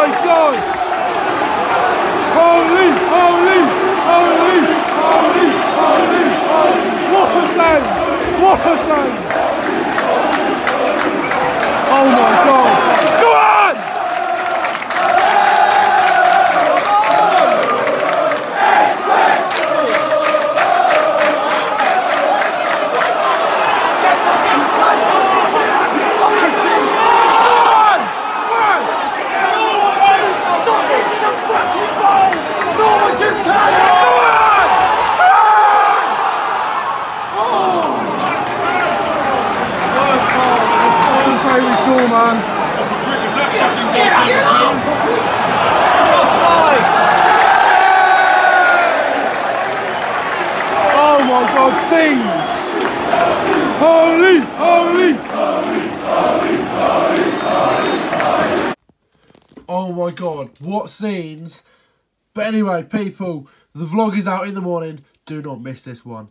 Go, go! school, man. Oh my God, scenes! Holy, holy. Oh my God, what scenes! But anyway, people, the vlog is out in the morning. Do not miss this one.